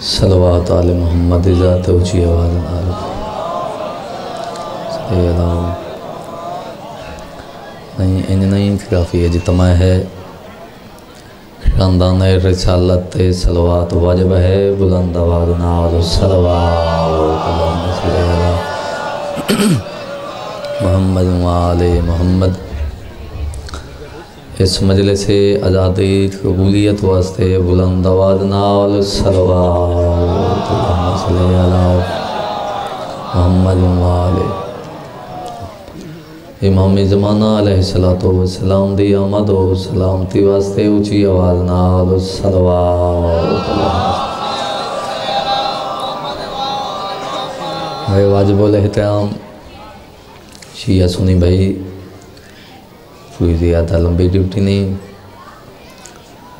صلوات آل محمد ذات اچھی آواز آل سیدہ نہیں، انج نہیں کافی ہے جی جتنا ہے۔ خاندان رسالت صلوات واجب ہے، بلند آواز نال صلوات اللہم صلی علی محمد وآل محمد۔ اس مجلس آزادی قبولیت واسطے بلند آواز نال صلوات صلی علی محمد وآل امام زمانہ علیہ السلام دی آمد و سلامتی واسطے اچھی آواز نال صلوات بھائی واجب الاحترام، شیعہ سنی بھائی کوئی زیادہ لمبی ڈیوٹی نہیں۔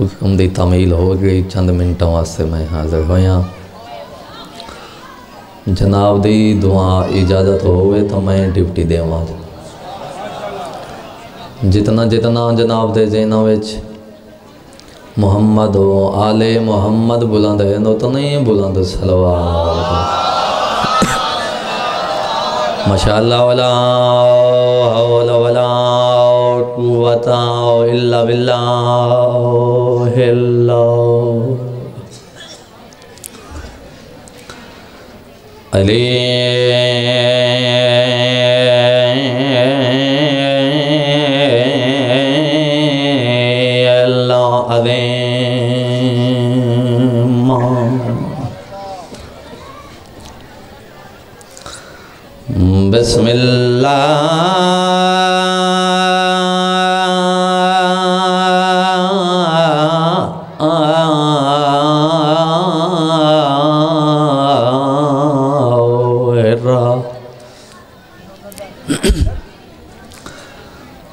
حکم دی تعمیل ہو گئی، چند منٹوں واسطے میں حاضر ہویا۔ جناب دی دعا اجازت ہوئے تو میں ڈیوٹی دے جتنا جتنا جناب دے زینہ وچ محمد و آل محمد بلند ہے نو تو نہیں بلند صلوات ماشاءاللہ ولا قوة الا بالله اللہ علی بسم اللہ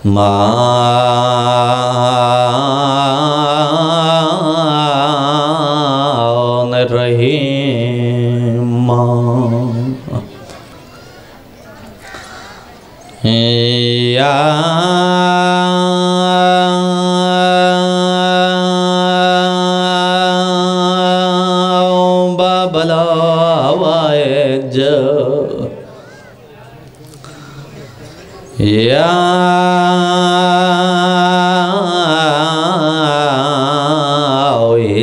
مان رہی ماں یا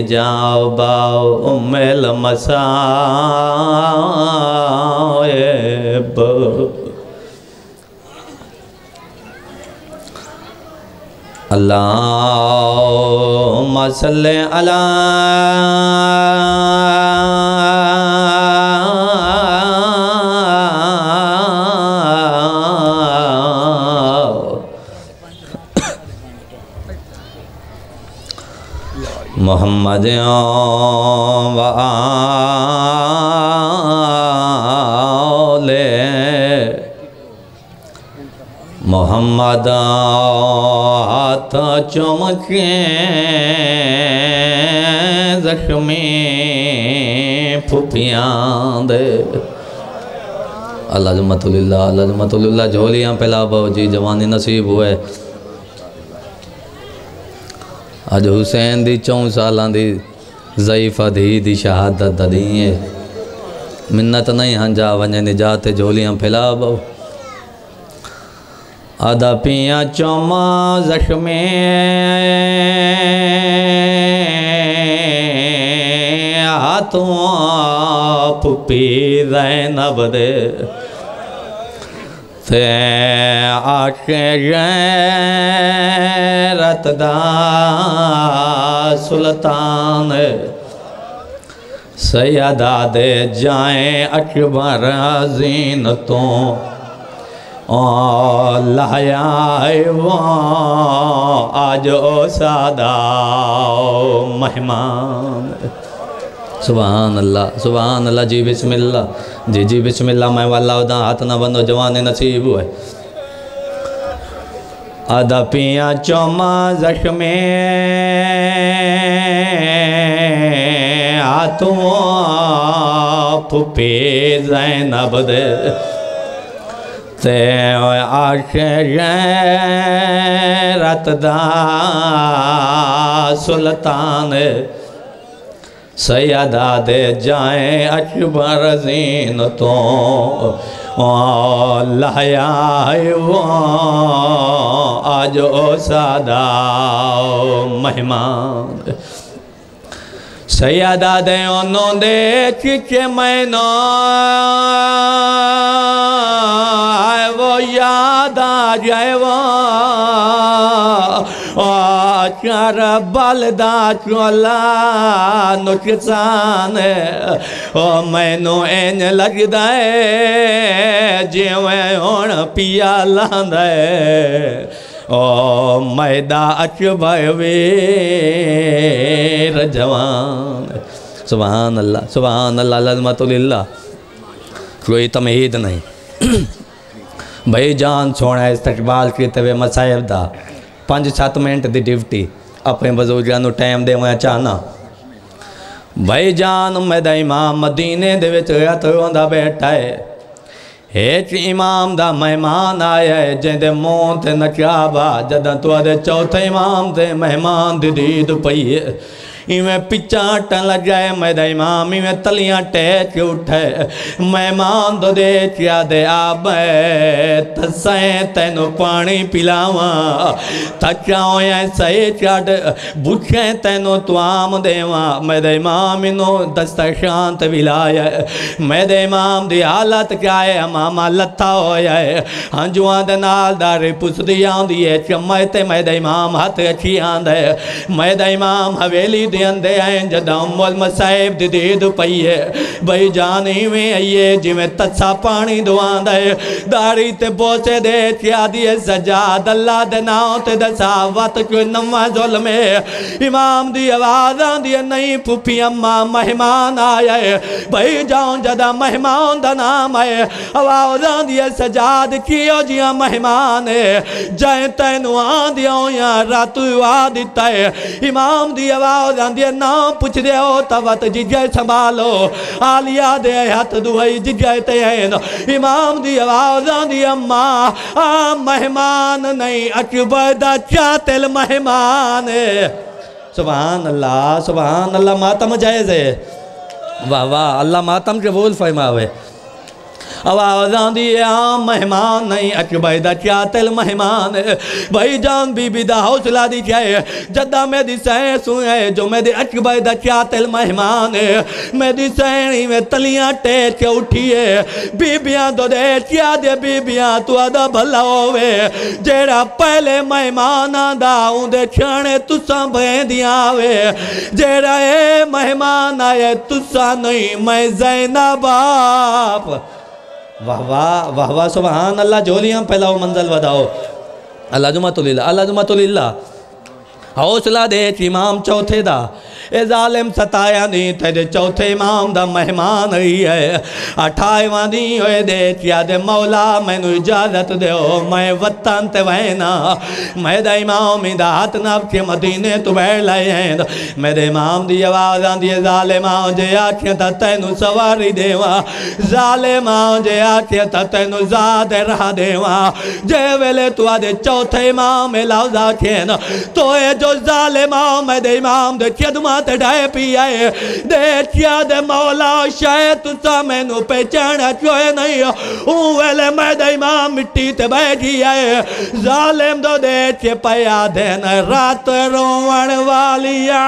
جاؤ باؤ ام مسائب اللہ صلی اللہ محمد و آل محمد ہاتھ چمکیں زخمی پھپیاں دے۔ اللہ جمت اللہ اللہ جمت اللہ، جھولیاں پہلا باؤ جی جوانی نصیب ہوئے۔ اج حسین دی چون سالاں دی ضعیفہ دھی دی شہادت دیں منت نہیں ہنجا ونجے نجات جھولیاں پھیلا باؤ آدھا پیاں چوما زخمی ہاتھوں پپی زینب دے تے آکے غیرت دا سلطان سیدہ دے جائیں اکبر زینتوں لہیائے وہاں آج او سادہ مہمان سبحان اللہ سبحان اللہ جی بسم اللہ جی جی بسم اللہ میں واللہ دا ہاتھ نہ بندو جوان نصیب ہوئے آدھا پیاں چوما زخمی ہاتھوں پھپی زینب دے تے غیرت دا سلطان سیدہ دے جائیں اکبر زین تو لہیا آج او سادہ مہمان۔ سیدہ دے انہوں دے چچے مینو آئے وہ یاد آ جائے وہ چار بالدہ چولا نکسان میں نو این لگ دائے جیویں ہون پیا لاندائے میدہ اچ بھائی ویر جوان سبحان اللہ سبحان اللہ لازمت للہ کوئی تمہید نہیں بھائی جان سونا استقبال کیتے ہوئے مسائب دا پانچ سات منٹ دی ڈیوٹی اپنے بزرگانو ٹائم دے ہوئے چاہنا بھائی جان میدہ امام مدینے دے وچ غیت روندا بیٹھا ہے ایک امام دا مہمان آیا ہے جن دے مون تے نچابا جدہ تو دے چوتھے امام دے مہمان دی دید پئی ہے میں پچھا ٹن لگ جائے میں دا امام میں تلیاں ٹیچ اٹھے مہمان دو دے چیا دے آبے تسائیں تینو پانی پلاواں۔ تچاؤں یا سائے چاڑ بچھیں تینو توام دیواں۔ میں دا امام انو دستشانت ولایا میں دا امام دی حالت کیا ہے اماما لتا ہویا ہے۔ ہنجوان دے نال داری پس دیاں دیئے چمائتے میں دا امام ہاتھ اچھی آن دے میں دا امام حویلی دیان دے آئیں جدہ امول مسائب دی دید پئیے بھئی جانی میں آئیے جی میں تسا پانی دوان دے داری تے بوچے دے چیا دیئے سجاد اللہ دے ناؤ تے دے ساوات کوئی نمہ ظلمے امام دی آوازان دیئے نہیں پھوپی اممہ مہمان آئے بھئی جاؤں جدہ مہمان دا نام آئے۔ آوازان دیئے سجاد کیو جیاں مہمان ہے۔ جائیں تینو آن دیوں یا راتو آدھتا ہے۔ امام دی آوازان جاندی نام پوچھ دے ہو تاوت ججائے سنبھالو آلیا دے ہاتھ دوہائی ججائے تیین امام دی آواز آندی اممہ آم مہمان نہیں اچبیدہ چاتل مہمان سبحان اللہ سبحان اللہ ماتم جائز ہے واہ واہ اللہ ماتم کے بول فرماوے آوازان دی عام مہمان نہیں اکبائی دا کیا تل مہمان۔ بھائی جان بی بی دا حوصلہ دی چاہے جدہ میں دی سین سوئے جو میں دی اکبائی دا کیا تل مہمان۔ میں دی سینی میں تلیاں ٹیچ کے اٹھیے۔ بی بیاں دو دے، کیا دے بی بیاں تو ادا بھلا ہوئے۔ جیڑا پہلے مہمان آدھا ہوں دے چھانے تسا بھین دیا ہوئے جیڑا اے مہمان آئے تسا نہیں میں زینب آپ۔ واہ واہ واہ واہ، سبحان اللہ جھولیاں پھیلاؤ، منزل وداؤ۔ اللہ جمعت اللہ اللہ جمعت اللہ حوصلہ دے امام چوتھے دا۔ اے ظالم ستایا نہیں تھے دے چوتھے امام دا مہمان ہی ہے۔ اٹھائے وانی ہوئے دے چیا دے مولا میں نو اجازت دے ہو میں وطن تے وینا۔ میں دا امام دا ہاتھ نب کے مدینے تو بیٹھ لائے ہیں۔ میں دے امام دی آواز آن دیئے ظالم آن جے آکھیں تا تینو سواری دے ظالم آن جے آکھیں تا تینو زاد رہا دے جے ویلے تو آدھے چوتھے امام لاؤز آکھیں تو اے جو ظالم آن میں دے امام دے چیدمہ تے ڈھائے پی آئے دے چیا دے مولا شاید تسا میں نو پہچانا چوئے نہیں ہوں ویلے میں دے امام مٹی تے بیٹھی آئے ظالم دو دے چے پیا دین رات روان والیا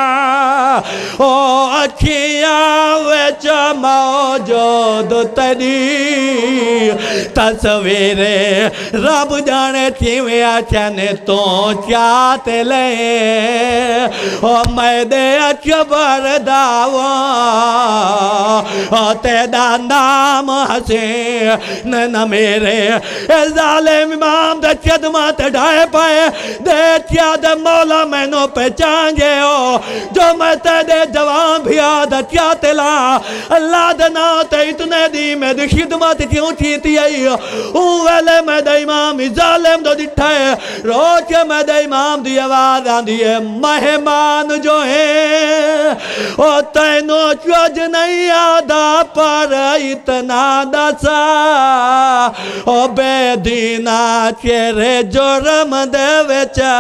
او اچھیا ویچ موجود تیری تصویر رب جانے تھیویں آچھنے تو چاہتے لے او میں دے اچھ جبر داوا تیدا نام حسین نہ میرے، اے ظالم امام دے چدمات ڈھائے پائے دے چیاد مولا میں نو پہچان جے ہو، جو میں تیدے جوان بھی آدھا چیا تلا، اللہ دنا تے اتنے دی میں دی خدمت کیوں چیتی آئی؟ ہوں ویلے میں دے امام ظالم دو دٹھائے روچ میں دے امام دی آواز آن دیئے مہمان جو ہیں او تینو چوج نہیں آدھا پر اتنا دسا او بے دینا چیرے جرم دے وچا